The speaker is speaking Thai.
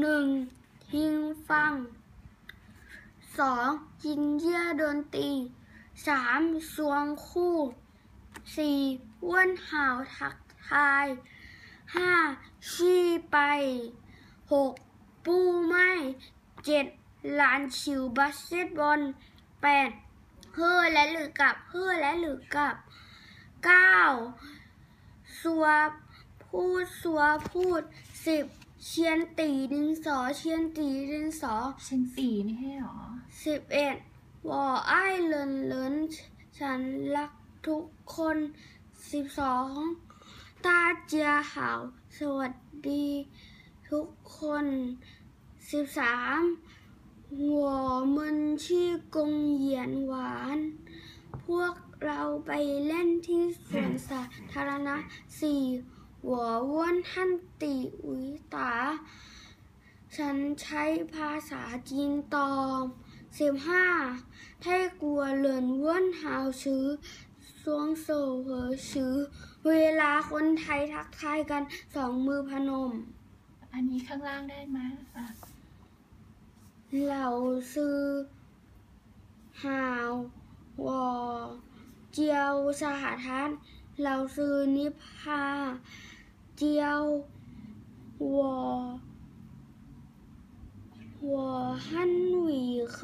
หนึ่ง听ฟังสอง音乐ดนตรีสาม双คู่สี่问好ทักทายห้าชี้ไปหก不 ไม่เจ็ด篮球บาสเกตบอลแปด和และหรือกลับ和และหรือกลับเก้าสัวพูดสัวพูดสิบ เชียนตีดินสอเชียนตีดินสอเชียงตีไม่ใช่หรอสิบเอ็ดวอไอายเลินเลินฉันรักทุกคนสิบสองตาเจียหาวสวัสดี ทุกคนสิบสามหัวมันชื่อกงเหยียนหวาน พวกเราไปเล่นที่สวนสาธารณะสี่ หัวว้วนท่านตีอุยตา ฉันใช้ภาษาจีนตอบสิบห้าไทกลัวเหลินเว้นหาวชื้อสวงโซเหอชื้อ เวลาคนไทยทักทายกันสองมือพนม อันนี้ข้างล่างได้ไหมอะเหล่าซื้อหาววอเจียวสหทัศน์เหล่าซื้อนิพา เจียววอวอฮั่นหวีเค